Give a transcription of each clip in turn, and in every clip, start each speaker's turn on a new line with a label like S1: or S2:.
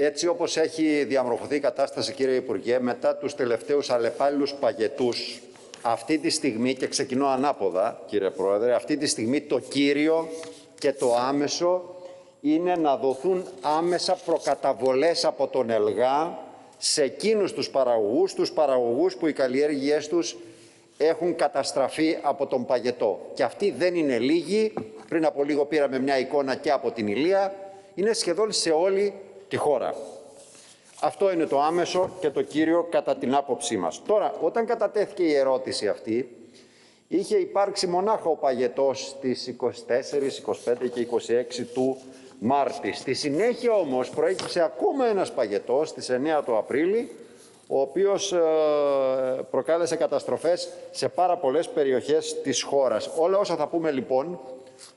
S1: Έτσι όπως έχει διαμορφωθεί η κατάσταση κύριε Υπουργέ μετά τους τελευταίους αλλεπάλληλους παγετούς αυτή τη στιγμή και ξεκινώ ανάποδα κύριε Πρόεδρε αυτή τη στιγμή το κύριο και το άμεσο είναι να δοθούν άμεσα προκαταβολές από τον ΕΛΓΑ σε εκείνους τους παραγωγούς, τους παραγωγούς που οι καλλιέργειές τους έχουν καταστραφεί από τον παγετό. Και αυτοί δεν είναι λίγοι. Πριν από λίγο πήραμε μια εικόνα και από την Ηλία. Είναι σχεδόν σε όλη τη χώρα. Αυτό είναι το άμεσο και το κύριο κατά την άποψή μας. Τώρα, όταν κατατέθηκε η ερώτηση αυτή, είχε υπάρξει μονάχα ο παγετός στις 24, 25 και 26 του Μάρτη. Στη συνέχεια όμως προέκυψε ακόμα ένας παγετός στις 9 του Απρίλη, ο οποίος ε, προκάλεσε καταστροφές σε πάρα πολλές περιοχές της χώρας. Όλα όσα θα πούμε λοιπόν,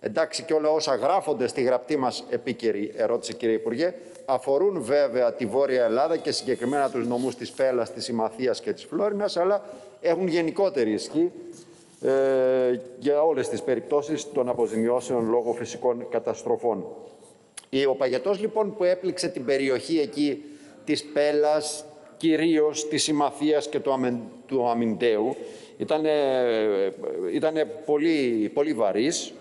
S1: εντάξει και όλα όσα γράφονται στη γραπτή μας επίκαιρη ερώτηση κύριε Υπουργέ, αφορούν βέβαια τη Βόρεια Ελλάδα και συγκεκριμένα τους νομούς της Πέλας, της Ημαθίας και της Φλόρινας, αλλά έχουν γενικότερη ισχύ ε, για όλες τις περιπτώσεις των αποζημιώσεων λόγω φυσικών καταστροφών. Ο παγετός λοιπόν που έπληξε την περιοχή εκεί της Πέλας, κυρίως της Συμμαθίας και του Αμυντέου, ήταν, ήτανε πολύ, πολύ βαρύς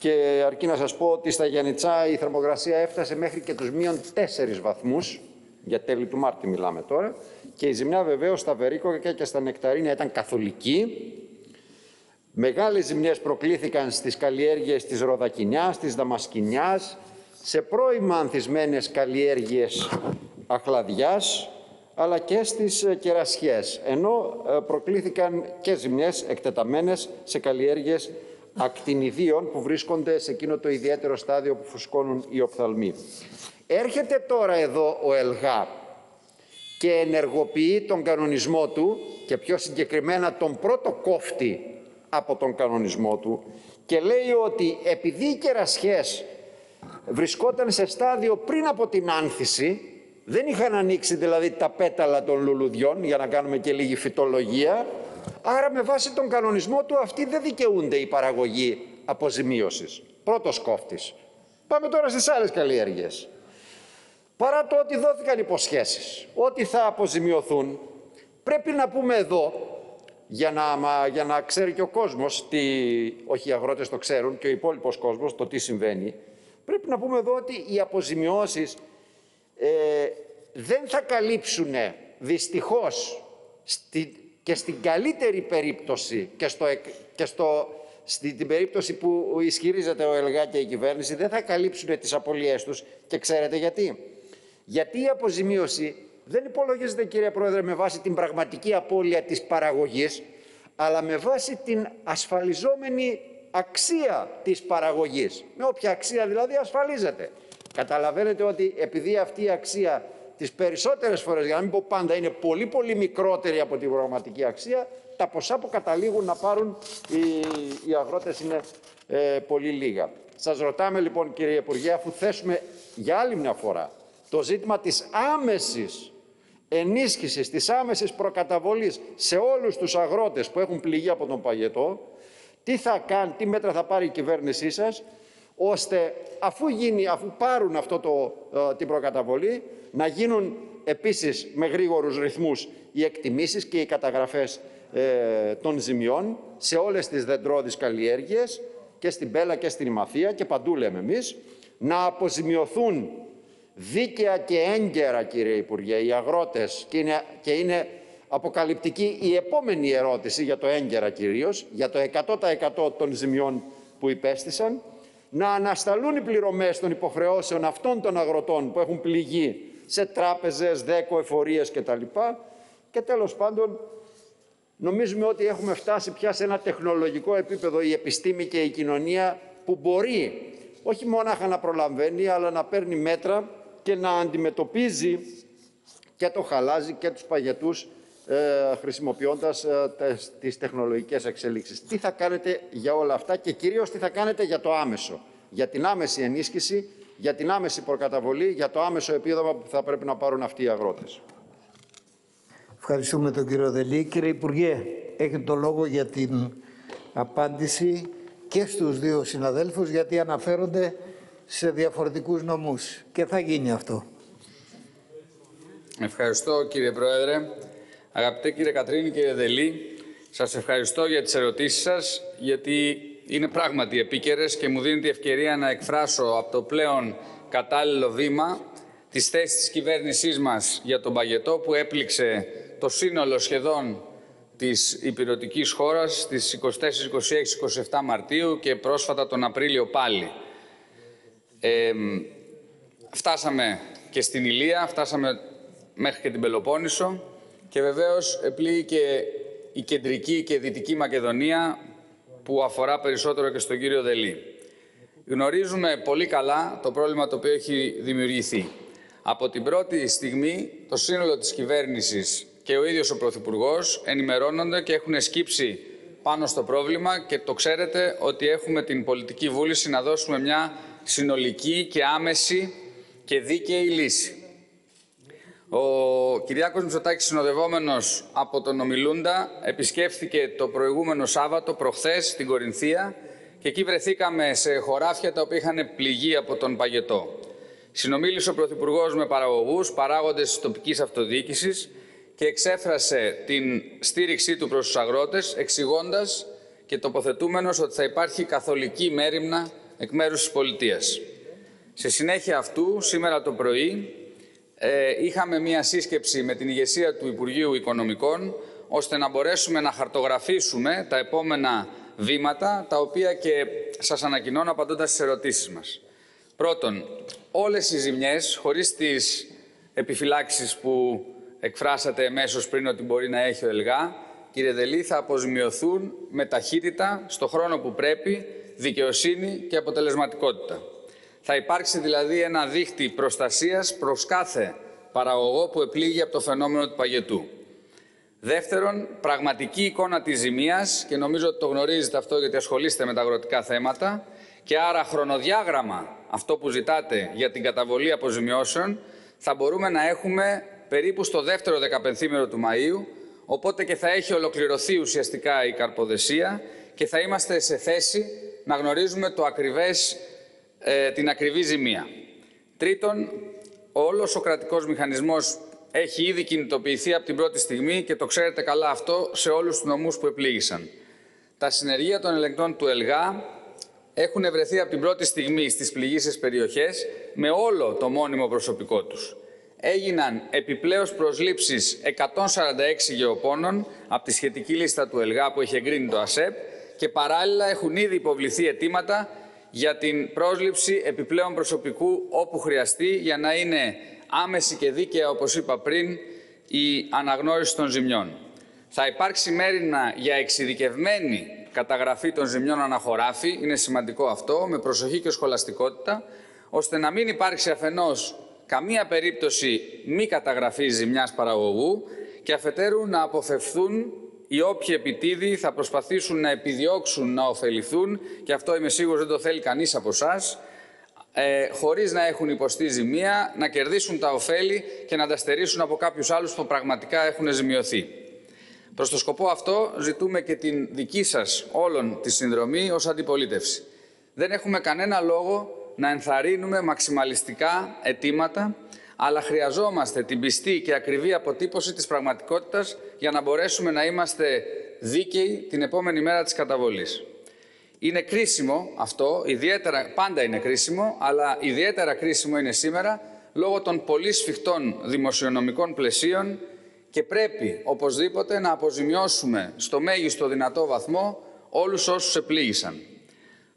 S1: και αρκεί να σας πω ότι στα Γιαννιτσά η θερμοκρασία έφτασε μέχρι και τους μείον 4 βαθμούς, για τέλη του Μάρτη μιλάμε τώρα, και η ζημιά βεβαίως στα Βερίκοκα και στα Νεκταρίνια ήταν καθολική. Μεγάλες ζημιές προκλήθηκαν στις καλλιέργειες της Ροδακινιάς, της Δαμασκινιάς, σε πρώιμα ανθισμένες καλλιέργειες αχλαδιάς, αλλά και στις ε, κερασιές, ενώ ε, προκλήθηκαν και ζημιές εκτεταμένες σε καλλιέργειες ακτινιδίων που βρίσκονται σε εκείνο το ιδιαίτερο στάδιο που φουσκώνουν οι οφθαλμοί. Έρχεται τώρα εδώ ο ΕΛΓΑ και ενεργοποιεί τον κανονισμό του και πιο συγκεκριμένα τον πρώτο κόφτη από τον κανονισμό του και λέει ότι επειδή οι κερασιές βρισκόταν σε στάδιο πριν από την άνθηση, δεν είχαν ανοίξει δηλαδή τα πέταλα των λουλουδιών για να κάνουμε και λίγη φυτολογία, άρα με βάση τον κανονισμό του αυτοί δεν δικαιούνται η παραγωγή αποζημίωσης. Πρώτος κόφτης. Πάμε τώρα στις άλλες καλλιέργειες. Παρά το ότι δόθηκαν υποσχέσεις, ότι θα αποζημιωθούν, πρέπει να πούμε εδώ, για να, για να ξέρει και ο κόσμος, τι, όχι οι αγρότες το ξέρουν και ο υπόλοιπος κόσμος, το τι συμβαίνει, Πρέπει να πούμε εδώ ότι οι αποζημιώσεις ε, δεν θα καλύψουν δυστυχώς στη, και στην καλύτερη περίπτωση και, στο, και στο, στην περίπτωση που ισχυρίζεται ο ΕΛΓΑ και η κυβέρνηση δεν θα καλύψουν τις απολύες τους και ξέρετε γιατί; Γιατί η αποζημίωση δεν υπολογίζεται κύριε Πρόεδρε με βάση την πραγματική απώλεια της παραγωγής αλλά με βάση την ασφαλιζόμενη αξία της παραγωγής. Με όποια αξία δηλαδή ασφαλίζεται. Καταλαβαίνετε ότι επειδή αυτή η αξία τις περισσότερες φορές, για να μην πω πάντα, είναι πολύ πολύ μικρότερη από την πραγματική αξία, τα ποσά που καταλήγουν να πάρουν οι, οι αγρότες είναι ε, πολύ λίγα. Σας ρωτάμε λοιπόν κύριε Υπουργέ, αφού θέσουμε για άλλη μια φορά το ζήτημα της άμεσης ενίσχυσης, της άμεσης προκαταβολής σε όλους τους αγρότες που έχουν πληγεί από τον παγετό, τι θα κάνει, τι μέτρα θα πάρει η κυβέρνησή σας, ώστε αφού, γίνει, αφού πάρουν αυτό το, ε, την προκαταβολή, να γίνουν επίσης με γρήγορους ρυθμούς οι εκτιμήσεις και οι καταγραφές ε, των ζημιών σε όλες τις δεντρώδεις καλλιέργειες και στην Πέλα και στην Ημαθία και παντού λέμε εμείς, να αποζημιωθούν δίκαια και έγκαιρα κύριε Υπουργέ οι αγρότες και είναι, και είναι αποκαλυπτική η επόμενη ερώτηση για το έγκαιρα κυρίως, για το 100% των ζημιών που υπέστησαν, να ανασταλούν οι πληρωμές των υποχρεώσεων αυτών των αγροτών που έχουν πληγεί σε τράπεζες, δέκο, εφορίες κτλ. Και τέλος πάντων νομίζουμε ότι έχουμε φτάσει πια σε ένα τεχνολογικό επίπεδο η επιστήμη και η κοινωνία που μπορεί όχι μονάχα να προλαμβάνει αλλά να παίρνει μέτρα και να αντιμετωπίζει και το χαλάζι και τους παγετούς ε, χρησιμοποιώντας ε, τις τεχνολογικές εξελίξεις. Τι θα κάνετε για όλα αυτά και κυρίως τι θα κάνετε για το άμεσο, για την άμεση ενίσχυση, για την άμεση προκαταβολή, για το άμεσο επίδομα που θα πρέπει να πάρουν αυτοί οι αγρότες.
S2: Ευχαριστούμε τον κύριο Δελή. Κύριε Υπουργέ, έχετε το λόγο για την απάντηση και στους δύο συναδέλφους γιατί αναφέρονται σε διαφορετικούς νομούς και θα γίνει αυτό.
S3: Ευχαριστώ κύριε Πρόεδρε. Αγαπητέ κύριε Κατρίνη, κύριε Δελή, σας ευχαριστώ για τις ερωτήσεις σας, γιατί είναι πράγματι επίκαιρες και μου δίνει τη ευκαιρία να εκφράσω από το πλέον κατάλληλο βήμα τις θέσεις της κυβέρνησής μας για τον παγετό που έπληξε το σύνολο σχεδόν της υπηρετικής χώρας στις 24, 26, 27 Μαρτίου και πρόσφατα τον Απρίλιο πάλι. Ε, φτάσαμε και στην Ηλία, φτάσαμε μέχρι και την Πελοπόννησο και βεβαίως επλήγει και η κεντρική και δυτική Μακεδονία που αφορά περισσότερο και στον κύριο Δελή. Γνωρίζουμε πολύ καλά το πρόβλημα το οποίο έχει δημιουργηθεί. Από την πρώτη στιγμή το σύνολο της κυβέρνησης και ο ίδιος ο Πρωθυπουργός ενημερώνονται και έχουν σκύψει πάνω στο πρόβλημα και το ξέρετε ότι έχουμε την πολιτική βούληση να δώσουμε μια συνολική και άμεση και δίκαιη λύση. Ο Κυριάκος Μητσοτάκης, συνοδευόμενος από τον Ομιλούντα, επισκέφθηκε το προηγούμενο Σάββατο, προχθές, στην Κορινθία και εκεί βρεθήκαμε σε χωράφια τα οποία είχαν πληγεί από τον παγετό. Συνομίλησε ο Πρωθυπουργός με παραγωγούς, παράγοντες της τοπικής αυτοδιοίκησης και εξέφρασε την στήριξή του προς τους αγρότες, εξηγώντας και τοποθετούμενος ότι θα υπάρχει καθολική μέρημνα εκ μέρους της πολιτείας. Σε συνέχεια αυτού, σήμερα το πρωί, ε, είχαμε μία σύσκεψη με την ηγεσία του Υπουργείου Οικονομικών, ώστε να μπορέσουμε να χαρτογραφήσουμε τα επόμενα βήματα, τα οποία και σας ανακοινώνω απαντώντας στις ερωτήσεις μας. Πρώτον, όλες οι ζημιές, χωρίς τις επιφυλάξεις που εκφράσατε εμέσως πριν ότι μπορεί να έχει ο ΕΛΓΑ, κύριε Δελή, θα αποζημιωθούν με ταχύτητα, στο χρόνο που πρέπει, δικαιοσύνη και αποτελεσματικότητα. Θα υπάρξει δηλαδή ένα δίχτυ προστασίας προς κάθε παραγωγό που επλήγει από το φαινόμενο του παγετού. Δεύτερον, πραγματική εικόνα της ζημίας, και νομίζω ότι το γνωρίζετε αυτό γιατί ασχολείστε με τα αγροτικά θέματα, και άρα χρονοδιάγραμμα αυτό που ζητάτε για την καταβολή αποζημιώσεων, θα μπορούμε να έχουμε περίπου στο δεύτερο δεκαπενθήμερο του Μαΐου, οπότε και θα έχει ολοκληρωθεί ουσιαστικά η καρποδεσία και θα είμαστε σε θέση να γνωρίζουμε το ακριβές, ε, την ακριβή ζημία. Τρίτον, όλος ο κρατικός μηχανισμός έχει ήδη κινητοποιηθεί από την πρώτη στιγμή και το ξέρετε καλά αυτό σε όλους τους νομούς που επλήγησαν. Τα συνεργεία των ελεγκτών του ΕΛΓΑ έχουν βρεθεί από την πρώτη στιγμή στις πληγήσεις περιοχές με όλο το μόνιμο προσωπικό τους έγιναν επιπλέον προσλήψεις 146 γεωπόνων από τη σχετική λίστα του ΕΛΓΑ που έχει εγκρίνει το ΑΣΕΠ και παράλληλα έχουν ήδη υποβληθεί αιτήματα για την πρόσληψη επιπλέον προσωπικού όπου χρειαστεί για να είναι άμεση και δίκαια, όπως είπα πριν, η αναγνώριση των ζημιών. Θα υπάρξει μέρινα για εξειδικευμένη καταγραφή των ζημιών αναχωράφη, είναι σημαντικό αυτό, με προσοχή και σχολαστικότητα, ώστε να μην υπάρξει αφενός καμία περίπτωση μη καταγραφής ζημιάς παραγωγού και αφετέρου να αποφευθούν οι όποιοι επιτίδιοι θα προσπαθήσουν να επιδιώξουν να ωφεληθούν και αυτό είμαι σίγουρος δεν το θέλει κανείς από εσάς, ε, χωρίς να έχουν υποστεί ζημία, να κερδίσουν τα ωφέλη και να τα στερήσουν από κάποιους άλλους που πραγματικά έχουν ζημιωθεί. Προς το σκοπό αυτό ζητούμε και την δική σας όλων τη συνδρομή ως αντιπολίτευση. Δεν έχουμε κανένα λόγο να ενθαρρύνουμε μαξιμαλιστικά αιτήματα, αλλά χρειαζόμαστε την πιστή και ακριβή αποτύπωση της πραγματικότητας για να μπορέσουμε να είμαστε δίκαιοι την επόμενη μέρα της καταβολής. Είναι κρίσιμο αυτό, ιδιαίτερα, πάντα είναι κρίσιμο, αλλά ιδιαίτερα κρίσιμο είναι σήμερα λόγω των πολύ σφιχτών δημοσιονομικών πλαισίων και πρέπει οπωσδήποτε να αποζημιώσουμε στο μέγιστο δυνατό βαθμό όλους όσους επλήγησαν.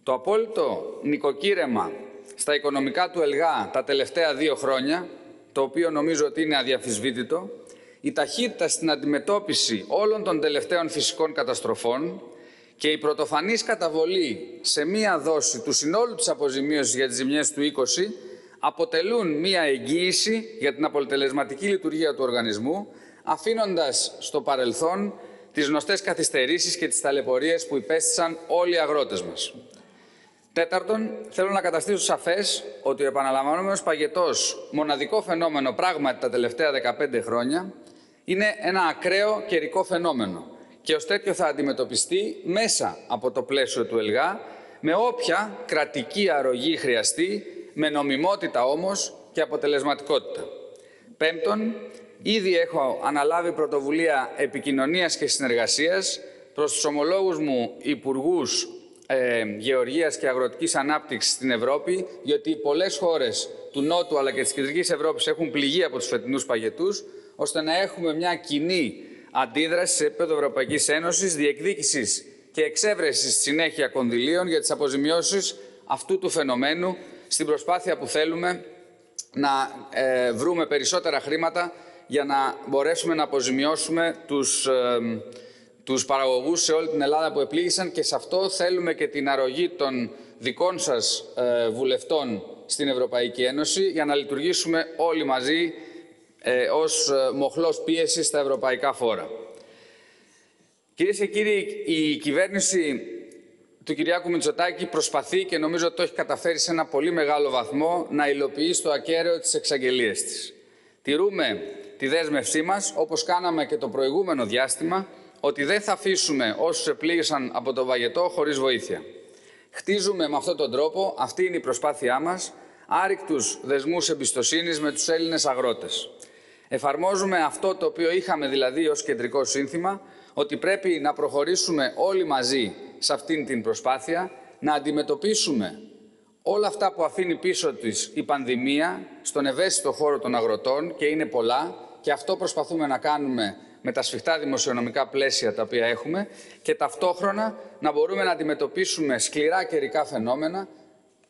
S3: Το απόλυτο νοικοκύρεμα στα οικονομικά του ΕΛΓΑ τα τελευταία δύο χρόνια, το οποίο νομίζω ότι είναι αδιαφυσβήτητο, η ταχύτητα στην αντιμετώπιση όλων των τελευταίων φυσικών καταστροφών και η πρωτοφανής καταβολή σε μία δόση του συνόλου της αποζημίωσης για τις ζημιές του 20 αποτελούν μία εγγύηση για την αποτελεσματική λειτουργία του οργανισμού, αφήνοντας στο παρελθόν τις γνωστές καθυστερήσεις και τις ταλαιπωρίες που υπέστησαν όλοι οι αγρότες μας. Τέταρτον, θέλω να καταστήσω σαφές ότι ο επαναλαμβανόμενος παγετός, μοναδικό φαινόμενο πράγματι τα τελευταία 15 χρόνια, είναι ένα ακραίο καιρικό φαινόμενο και ως τέτοιο θα αντιμετωπιστεί μέσα από το πλαίσιο του ΕΛΓΑ με όποια κρατική αρρωγή χρειαστεί, με νομιμότητα όμως και αποτελεσματικότητα. Πέμπτον, ήδη έχω αναλάβει πρωτοβουλία επικοινωνίας και συνεργασίας προς τους ομολόγους μου υπουργούς ε, Γεωργίας και Αγροτικής Ανάπτυξης στην Ευρώπη, διότι πολλές χώρες του Νότου αλλά και της Κεντρικής Ευρώπης έχουν πληγεί από τους φετινούς παγετούς, ώστε να έχουμε μια κοινή αντίδραση σε επίπεδο Ευρωπαϊκής Ένωσης, διεκδίκησης και εξέβρεσης συνέχεια κονδυλίων για τις αποζημιώσεις αυτού του φαινομένου στην προσπάθεια που θέλουμε να ε, βρούμε περισσότερα χρήματα για να μπορέσουμε να αποζημιώσουμε τους, ε, τους παραγωγούς σε όλη την Ελλάδα που επλήγησαν και σε αυτό θέλουμε και την αρρωγή των δικών σας ε, βουλευτών στην Ευρωπαϊκή Ένωση για να λειτουργήσουμε όλοι μαζί ε, ως ε, μοχλός πίεσης στα ευρωπαϊκά φόρα. Κυρίες και κύριοι, η κυβέρνηση του Κυριάκου Μητσοτάκη προσπαθεί και νομίζω ότι το έχει καταφέρει σε ένα πολύ μεγάλο βαθμό να υλοποιήσει το ακέραιο τις εξαγγελίες της. Τηρούμε τη δέσμευσή μας, όπως κάναμε και το προηγούμενο διάστημα, ότι δεν θα αφήσουμε όσους επλήγησαν από το βαγετό χωρίς βοήθεια. Χτίζουμε με αυτόν τον τρόπο, αυτή είναι η προσπάθειά μας, άρρηκτους δεσμούς εμπιστοσύνης με τους Έλληνες αγρότες. Εφαρμόζουμε αυτό το οποίο είχαμε δηλαδή ως κεντρικό σύνθημα, ότι πρέπει να προχωρήσουμε όλοι μαζί σε αυτήν την προσπάθεια, να αντιμετωπίσουμε όλα αυτά που αφήνει πίσω της η πανδημία στον ευαίσθητο χώρο των αγροτών και είναι πολλά και αυτό προσπαθούμε να κάνουμε με τα σφιχτά δημοσιονομικά πλαίσια τα οποία έχουμε και ταυτόχρονα να μπορούμε να αντιμετωπίσουμε σκληρά καιρικά φαινόμενα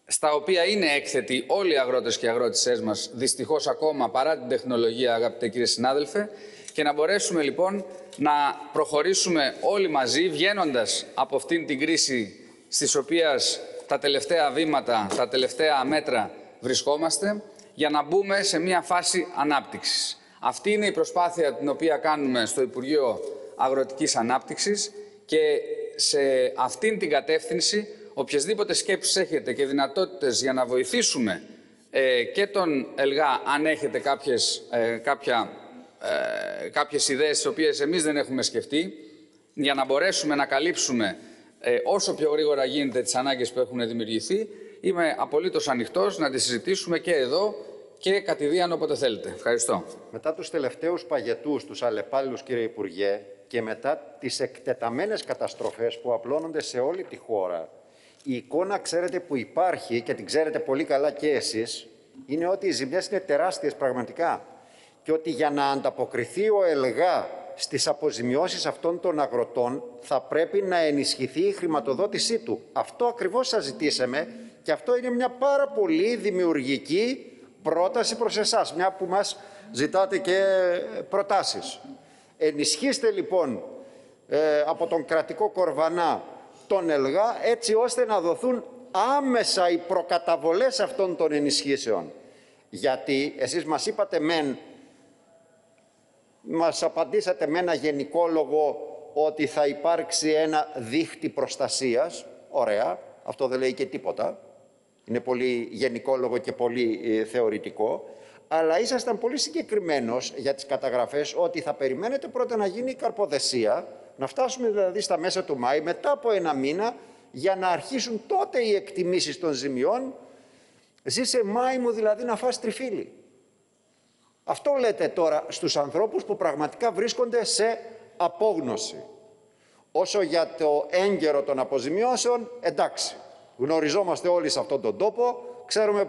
S3: στα οποία είναι έκθετοι όλοι οι αγρότες και οι αγρότησές μας, δυστυχώς ακόμα παρά την τεχνολογία, αγαπητέ κύριε συνάδελφε, και να μπορέσουμε λοιπόν να προχωρήσουμε όλοι μαζί, βγαίνοντας από αυτήν την κρίση στις οποίες τα τελευταία βήματα, τα τελευταία μέτρα βρισκόμαστε, για να μπούμε σε μια φάση ανάπτυξης. Αυτή είναι η προσπάθεια την οποία κάνουμε στο Υπουργείο Αγροτικής Ανάπτυξης και σε αυτήν την κατεύθυνση οποιασδήποτε σκέψεις έχετε και δυνατότητες για να βοηθήσουμε ε, και τον ΕΛΓΑ αν έχετε κάποιες, ε, κάποια, ε, κάποιες ιδέες τις οποίες εμείς δεν έχουμε σκεφτεί για να μπορέσουμε να καλύψουμε ε, όσο πιο γρήγορα γίνεται τις ανάγκες που έχουν δημιουργηθεί είμαι απολύτως ανοιχτός να τις συζητήσουμε και εδώ και κατηδίαν όποτε θέλετε. Ευχαριστώ.
S1: Μετά τους τελευταίους παγετούς, τους αλλεπάλληλους κύριε Υπουργέ, και μετά τις εκτεταμένες καταστροφές που απλώνονται σε όλη τη χώρα, η εικόνα, ξέρετε, που υπάρχει και την ξέρετε πολύ καλά και εσείς, είναι ότι οι ζημιές είναι τεράστιες πραγματικά και ότι για να ανταποκριθεί ο ΕΛΓΑ στις αποζημιώσεις αυτών των αγροτών θα πρέπει να ενισχυθεί η χρηματοδότησή του. Αυτό ακριβώς σας ζητήσαμε και αυτό είναι μια πάρα πολύ δημιουργική πρόταση προς εσάς, μια που μας ζητάτε και προτάσεις. Ενισχύστε λοιπόν ε, από τον κρατικό κορβανά τον ΕΛΓΑ έτσι ώστε να δοθούν άμεσα οι προκαταβολές αυτών των ενισχύσεων. Γιατί εσείς μας είπατε μεν, μας απαντήσατε με ένα γενικόλογο ότι θα υπάρξει ένα δίχτυ προστασίας. Ωραία, αυτό δεν λέει και τίποτα. Είναι πολύ γενικόλογο και πολύ ε, θεωρητικό. Αλλά ήσασταν πολύ συγκεκριμένος για τις καταγραφές ότι θα περιμένετε πρώτα να γίνει η καρποδεσία να φτάσουμε δηλαδή στα μέσα του Μάη, μετά από ένα μήνα, για να αρχίσουν τότε οι εκτιμήσεις των ζημιών. Ζήσε Μάη μου δηλαδή να φας τριφύλι. Αυτό λέτε τώρα στους ανθρώπους που πραγματικά βρίσκονται σε απόγνωση. Όσο για το έγκαιρο των αποζημιώσεων, εντάξει, γνωριζόμαστε όλοι σε αυτόν τον τόπο, ξέρουμε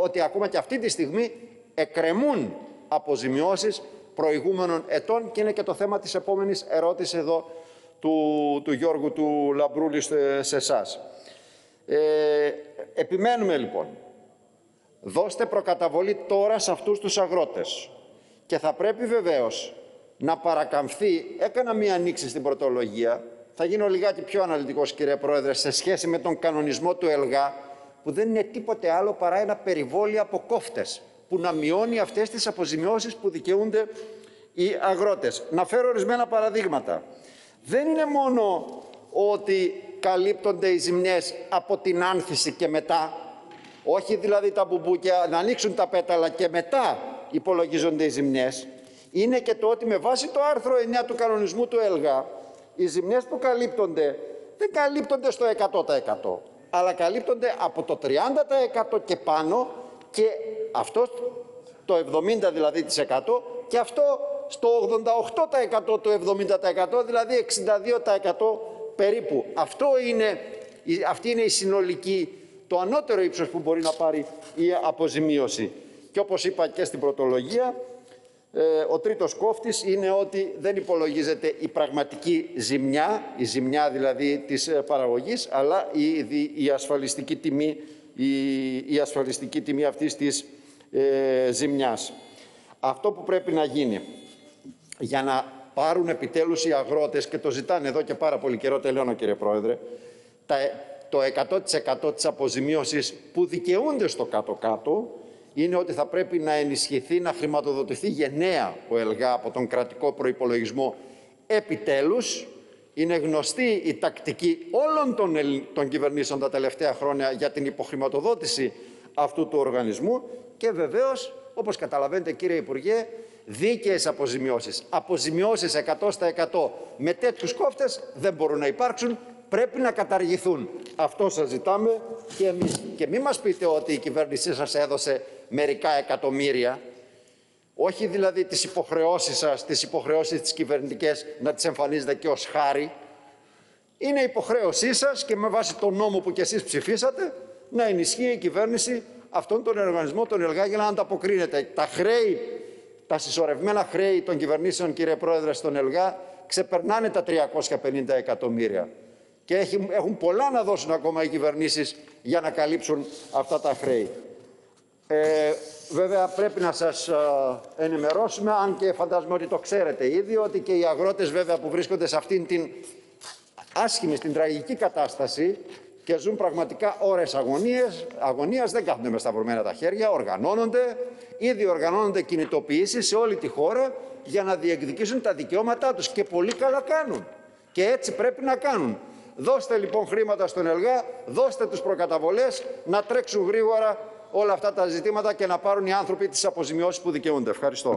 S1: ότι ακόμα και αυτή τη στιγμή εκκρεμούν αποζημιώσεις προηγούμενων ετών και είναι και το θέμα της επόμενης ερώτησης εδώ του, του Γιώργου του Λαμπρούλη σε εσάς. Ε, επιμένουμε λοιπόν. Δώστε προκαταβολή τώρα σε αυτούς τους αγρότες. Και θα πρέπει βεβαίως να παρακαμφθεί, έκανα μία ανοίξη στην πρωτολογία, θα γίνω λιγάκι πιο αναλυτικός κύριε Πρόεδρε, σε σχέση με τον κανονισμό του ΕΛΓΑ, που δεν είναι τίποτε άλλο παρά ένα περιβόλι από κόφτες που να μειώνει αυτές τις αποζημιώσεις που δικαιούνται οι αγρότες. Να φέρω ορισμένα παραδείγματα. Δεν είναι μόνο ότι καλύπτονται οι ζημιές από την άνθηση και μετά, όχι δηλαδή τα μπουμπούκια να ανοίξουν τα πέταλα και μετά υπολογίζονται οι ζημιές, είναι και το ότι με βάση το άρθρο 9 του κανονισμού του ΕΛΓΑ, οι ζημιές που καλύπτονται δεν καλύπτονται στο 100% αλλά καλύπτονται από το 30% και πάνω και αυτό το 70 δηλαδή της 100 και αυτό στο 88% το 70% δηλαδή 62% περίπου. Αυτό είναι, η- αυτή είναι η συνολική, το ανώτερο ύψος που μπορεί να πάρει η αποζημίωση. Και όπως είπα και στην πρωτολογία, ε, ο τρίτος κόφτης είναι ότι δεν υπολογίζεται η πραγματική ζημιά, η ζημιά δηλαδή της ε, παραγωγής, αλλά η, δι- η ασφαλιστική τιμή, η, η ασφαλιστική τιμή αυτής της ε, ζημιάς. Αυτό που πρέπει να γίνει για να πάρουν επιτέλους οι αγρότες και το ζητάνε εδώ και πάρα πολύ καιρό, τελειώνω κύριε Πρόεδρε, τα, το 100% της αποζημίωσης που δικαιούνται στο κάτω-κάτω είναι ότι θα πρέπει να ενισχυθεί, να χρηματοδοτηθεί γενναία ο ΕΛΓΑ από τον κρατικό προϋπολογισμό επιτέλους. Είναι γνωστή η τακτική όλων των, Ελλ- των κυβερνήσεων τα τελευταία χρόνια για την υποχρηματοδότηση αυτού του οργανισμού και βεβαίως, όπως καταλαβαίνετε κύριε Υπουργέ, δίκαιες αποζημιώσεις. Αποζημιώσεις 100% με τέτοιους κόφτες δεν μπορούν να υπάρξουν, πρέπει να καταργηθούν. Αυτό σας ζητάμε και εμείς. Και μην μας πείτε ότι η κυβέρνησή σας έδωσε μερικά εκατομμύρια, όχι δηλαδή τις υποχρεώσεις σας, τις υποχρεώσεις τις κυβερνητικές να τις εμφανίζετε και ως χάρη. Είναι υποχρέωσή σας και με βάση τον νόμο που κι εσείς ψηφίσατε να ενισχύει η κυβέρνηση αυτόν τον οργανισμό, τον ΕΛΓΑ, για να ανταποκρίνεται. Τα χρέη, τα συσσωρευμένα χρέη των κυβερνήσεων, κύριε Πρόεδρε, στον ΕΛΓΑ ξεπερνάνε τα 350 εκατομμύρια. Και έχει- έχουν πολλά να δώσουν ακόμα οι κυβερνήσεις για να καλύψουν αυτά τα χρέη. Ε, βέβαια πρέπει να σας α, ενημερώσουμε, αν και φαντάζομαι ότι το ξέρετε ήδη, ότι και οι αγρότες βέβαια που βρίσκονται σε αυτήν την άσχημη, στην τραγική κατάσταση και ζουν πραγματικά ώρες αγωνίες, αγωνίας, δεν κάθονται με σταυρωμένα τα χέρια, οργανώνονται, ήδη οργανώνονται κινητοποιήσεις σε όλη τη χώρα για να διεκδικήσουν τα δικαιώματά τους και πολύ καλά κάνουν. Και έτσι πρέπει να κάνουν. Δώστε λοιπόν χρήματα στον ΕΛΓΑ, δώστε τους προκαταβολές, να τρέξουν γρήγορα όλα αυτά τα ζητήματα και να πάρουν οι άνθρωποι τις αποζημιώσεις που δικαιούνται. Ευχαριστώ.